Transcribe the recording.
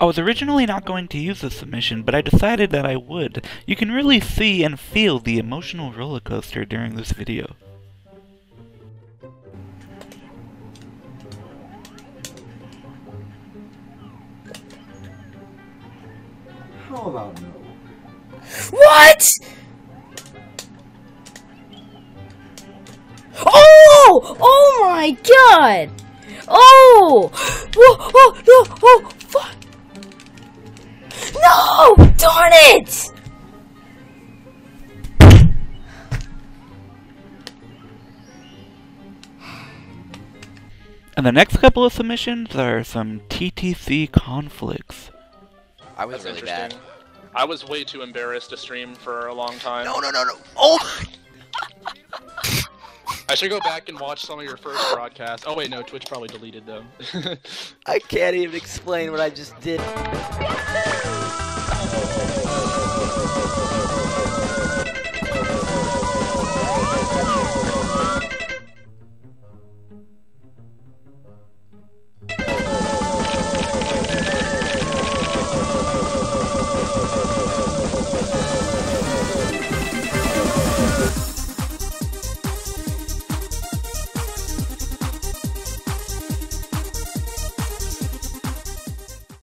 I was originally not going to use this submission, but I decided that I would. You can really see and feel the emotional roller coaster during this video. How about no? What? Oh! Oh my god! Oh! Oh, oh, no, oh, fuck! No! Darn it! And the next couple of submissions are some TTC conflicts. I was That's really bad. I was way too embarrassed to stream for a long time. No, no, no, no. Oh! I should go back and watch some of your first broadcasts. Oh wait, no, Twitch probably deleted them. I can't even explain what I just did.